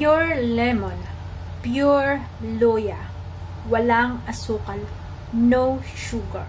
Pure lemon. Pure luya. Walang asukal. No sugar.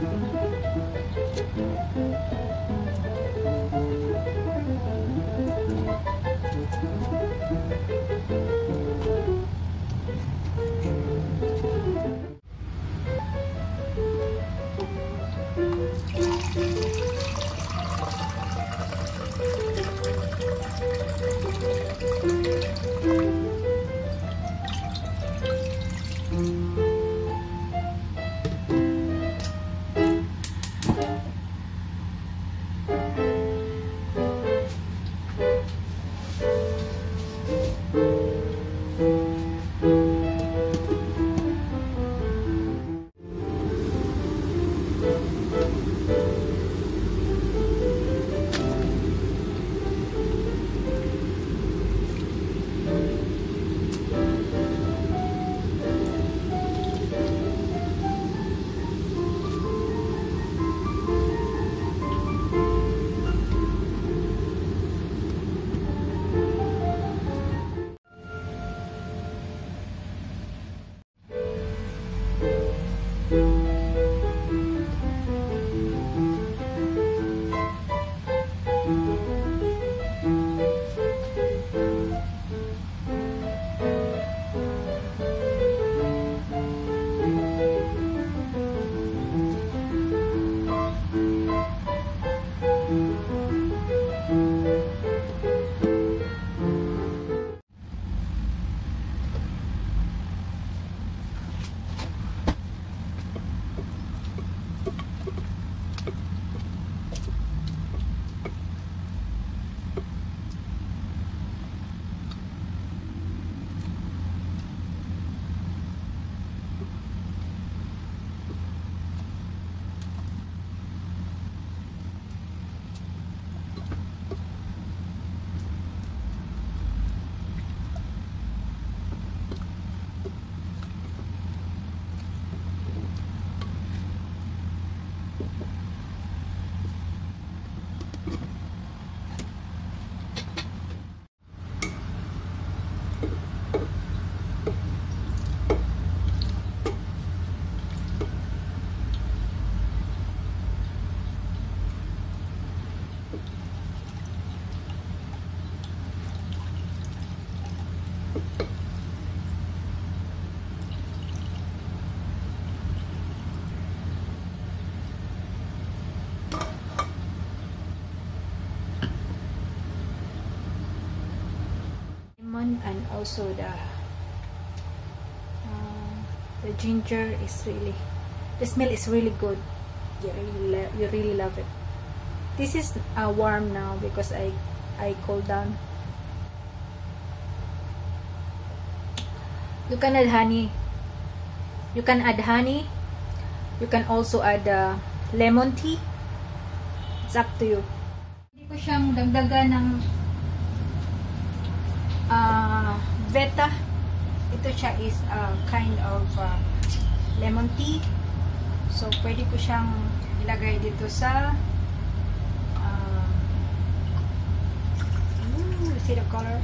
Thank you. Lemon and also the uh, the ginger is really the smell is really good. You really, you really love it. This is uh, warm now because I I cooled down. You can add honey. You can add honey. You can also add uh, lemon tea. It's up to you. Hindi ko siyang dagdagan ng uh, Veta. Ito siya is a kind of uh, lemon tea. So, pwede ko siyang ilagay dito sa uh, ooh, see the color?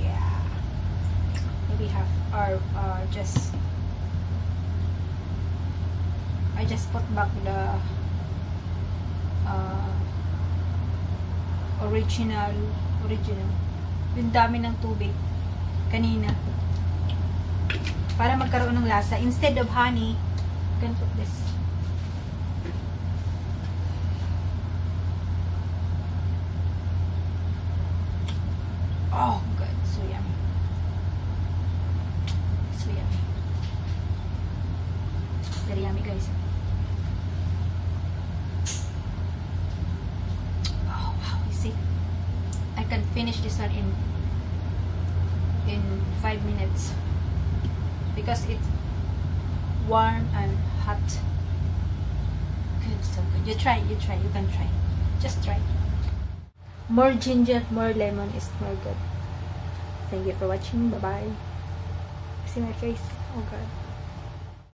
Yeah. Maybe half or uh, just I just put back the uh, original original yung dami ng tubig kanina. Para magkaroon ng lasa. Instead of honey, you can put this. Oh, good. So yummy. So yummy. Very yummy, guys. Can finish this one in in five minutes because it's warm and hot. Good, so good. You try, you try, you can try. Just try. More ginger, more lemon is more good. Thank you for watching. Bye bye. See my face. Oh god.